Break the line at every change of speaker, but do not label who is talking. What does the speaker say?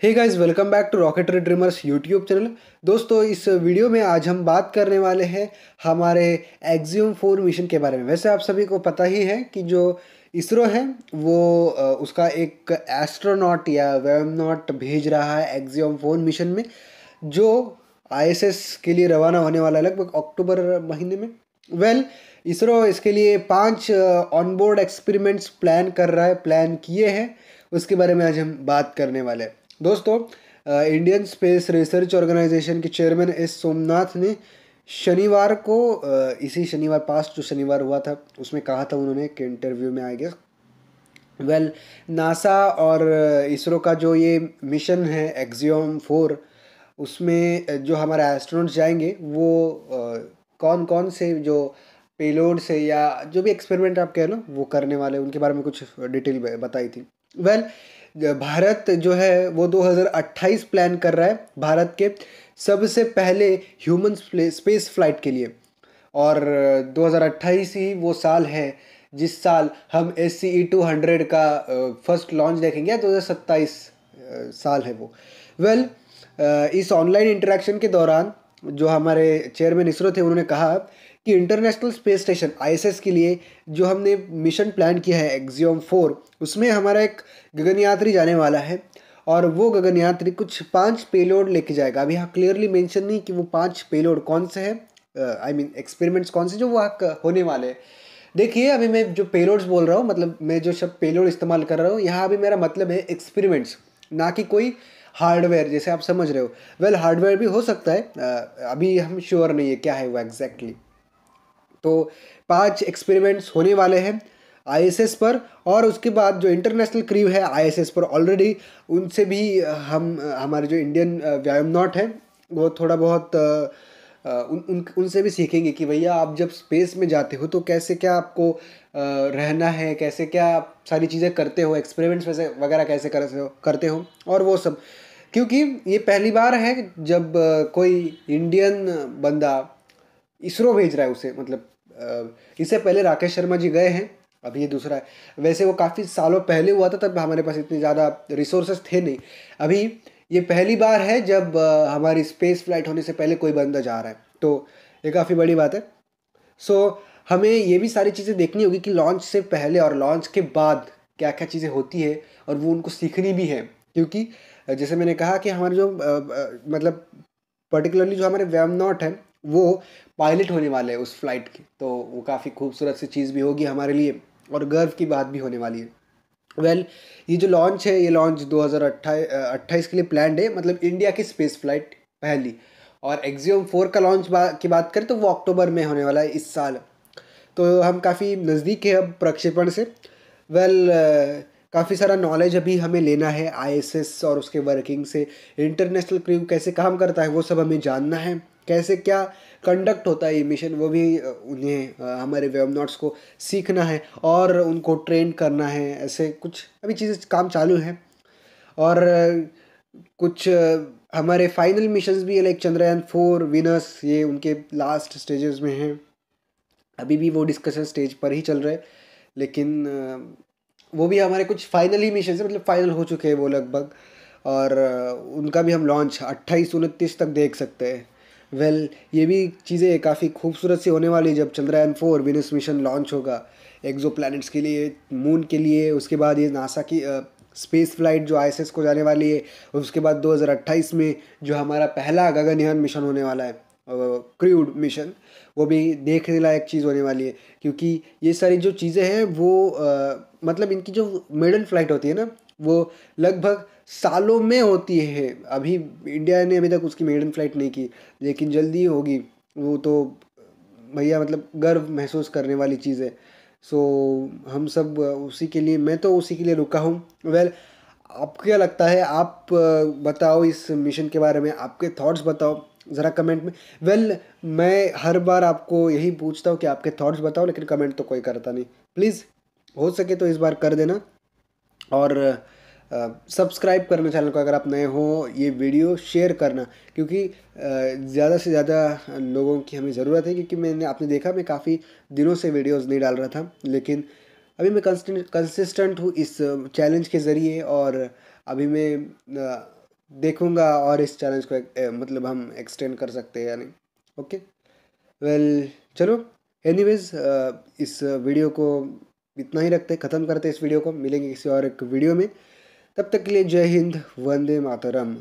Hey guys welcome back to Rocketry Dreamers YouTube channel दोस्तों इस video में आज हम बात करने वाले हैं हमारे एक्जियम फोर मिशन के बारे में। वैसे आप सभी को पता ही है कि जो इसरो है वो उसका एक एस्ट्रोनॉट या वेमनॉट भेज रहा है एक्जियम फोर मिशन में जो आईएसएस के लिए रवाना होने वाला है लगभग अक्टूबर महीने में। वेल well, इसरो इसके लिए पाँच ऑनबोर्ड एक्सपेरिमेंट्स प्लान कर रहा है प्लान किए हैं। उसके बारे में आज हम बात करने वाले हैं। दोस्तों इंडियन स्पेस रिसर्च ऑर्गेनाइजेशन के चेयरमैन एस सोमनाथ ने शनिवार को इसी शनिवार पास जो शनिवार हुआ था उसमें कहा था उन्होंने एक इंटरव्यू में आए गया वेल नासा और इसरो का जो ये मिशन है एक्जियोम फोर उसमें जो हमारे एस्ट्रोनॉट्स जाएँगे वो कौन कौन से जो पेलोड से या जो भी एक्सपेरिमेंट आप कह लो वो करने वाले उनके बारे में कुछ डिटेल बताई थी। वेल well, भारत जो है वो 2028 प्लान कर रहा है भारत के सबसे पहले ह्यूमन स्पेस फ़्लाइट के लिए। और 2028 ही वो साल है जिस साल हम S C E two hundred का फ़र्स्ट लॉन्च देखेंगे दो हज़ार सत्ताईस साल है वो। वेल well, इस ऑनलाइन इंटरेक्शन के दौरान जो हमारे चेयरमैन इसरो थे, उन्होंने कहा कि इंटरनेशनल स्पेस स्टेशन आईएसएस के लिए जो हमने मिशन प्लान किया है एक्जियोम फोर उसमें हमारा एक गगनयात्री जाने वाला है और वो गगनयात्री कुछ पाँच पेलोड लेके जाएगा। अभी यहाँ क्लियरली मेंशन नहीं कि वो पाँच पेलोड कौन से हैं आई मीन एक्सपेरिमेंट्स कौन से जो वहाँ होने वाले हैं। देखिए, अभी मैं जो पेलोड्स बोल रहा हूँ मतलब मैं जो शब्द पेलोड इस्तेमाल कर रहा हूँ, यहाँ अभी मेरा मतलब है एक्सपेरिमेंट्स ना कि कोई हार्डवेयर जैसे आप समझ रहे हो। वेल well, हार्डवेयर भी हो सकता है। अभी हम श्योर नहीं है क्या है वो एग्जैक्टली exactly. तो पाँच एक्सपेरिमेंट्स होने वाले हैं आईएसएस पर और उसके बाद जो इंटरनेशनल क्रीव है आईएसएस पर ऑलरेडी उनसे भी हम हमारे जो इंडियन व्यायाम नॉट है वो थोड़ा बहुत उन, उन उनसे भी सीखेंगे कि भैया आप जब स्पेस में जाते हो तो कैसे क्या आपको रहना है कैसे क्या आप सारी चीज़ें करते हो एक्सपेरिमेंट्स वैसे वगैरह कैसे करते हो करते हो और वो सब। क्योंकि ये पहली बार है जब कोई इंडियन बंदा इसरो भेज रहा है उसे मतलब इससे पहले राकेश शर्मा जी गए हैं, अभी ये दूसरा है। वैसे वो काफ़ी सालों पहले हुआ था, तब हमारे पास इतने ज़्यादा रिसोर्सेज थे नहीं। अभी ये पहली बार है जब हमारी स्पेस फ़्लाइट होने से पहले कोई बंदा जा रहा है तो ये काफ़ी बड़ी बात है। सो हमें ये भी सारी चीज़ें देखनी होगी कि लॉन्च से पहले और लॉन्च के बाद क्या क्या चीज़ें होती है और वो उनको सीखनी भी है। क्योंकि जैसे मैंने कहा कि हमारे जो मतलब पर्टिकुलरली जो हमारे वैम नॉट है वो पायलट होने वाले हैं उस फ़्लाइट की। तो वो काफ़ी खूबसूरत सी चीज़ भी होगी हमारे लिए और गर्व की बात भी होने वाली है। वेल well, ये जो लॉन्च है ये लॉन्च दो हज़ार अट्ठाईस के लिए प्लान है मतलब इंडिया की स्पेस फ़्लाइट पहली। और एक्जियम फोर का लॉन्च बा, की बात करें तो वो अक्टूबर में होने वाला है इस साल। तो हम काफ़ी नज़दीक है अब प्रक्षेपण से। वेल well, काफ़ी सारा नॉलेज अभी हमें लेना है आईएसएस और उसके वर्किंग से। इंटरनेशनल क्रू कैसे काम करता है वो सब हमें जानना है। कैसे क्या कंडक्ट होता है ये मिशन वो भी उन्हें हमारे वेब नॉट्स को सीखना है और उनको ट्रेन करना है। ऐसे कुछ अभी चीज़ें, काम चालू हैं। और कुछ हमारे फाइनल मिशंस भी है लाइक चंद्रयान फोर विनस ये उनके लास्ट स्टेजेस में हैं। अभी भी वो डिस्कशन स्टेज पर ही चल रहे लेकिन वो भी हमारे कुछ फाइनल ही मिशन मतलब फाइनल हो चुके हैं वो लगभग। और उनका भी हम लॉन्च अट्ठाईस उनतीस तक देख सकते हैं। वेल well, ये भी चीज़ें काफ़ी खूबसूरत सी होने वाली जब Chandrayaan four Venus mission launch होगा। एक्जो प्लानट्स के लिए मून के लिए उसके बाद ये नासा की स्पेस फ़्लाइट जो आईएसएस को जाने वाली है उसके बाद 2028 में जो हमारा पहला गगनयान मिशन होने वाला है। क्रूड मिशन वो भी देखने लायक चीज़ होने वाली है क्योंकि ये सारी जो चीज़ें हैं वो मतलब इनकी जो मेडल फ़्लाइट होती है ना वो लगभग सालों में होती है। अभी इंडिया ने अभी तक उसकी मेडन फ़्लाइट नहीं की लेकिन जल्दी होगी वो तो भैया मतलब गर्व महसूस करने वाली चीज़ है। सो so, हम सब उसी के लिए मैं तो उसी के लिए रुका हूँ। वेल well, आपको क्या लगता है आप बताओ इस मिशन के बारे में आपके थॉट्स बताओ। ज़रा कमेंट में। वेल well, मैं हर बार आपको यही पूछता हूँ कि आपके थॉट्स बताओ लेकिन कमेंट तो कोई करता नहीं। प्लीज़ हो सके तो इस बार कर देना। और सब्सक्राइब करना चैनल को अगर आप नए हो ये वीडियो शेयर करना। क्योंकि ज़्यादा से ज़्यादा लोगों की हमें ज़रूरत है क्योंकि मैंने आपने देखा मैं काफ़ी दिनों से वीडियोस नहीं डाल रहा था। लेकिन अभी मैं कंसिस्टेंट हूँ इस चैलेंज के ज़रिए और अभी मैं देखूँगा और इस चैलेंज को एक, मतलब हम एक्सटेंड कर सकते हैं या नहीं। ओके वेल चलो। एनीवेज इस वीडियो को इतना ही रखते ख़त्म करते इस वीडियो को। मिलेंगे किसी और एक वीडियो में। तब तक के लिए जय हिंद वंदे मातरम।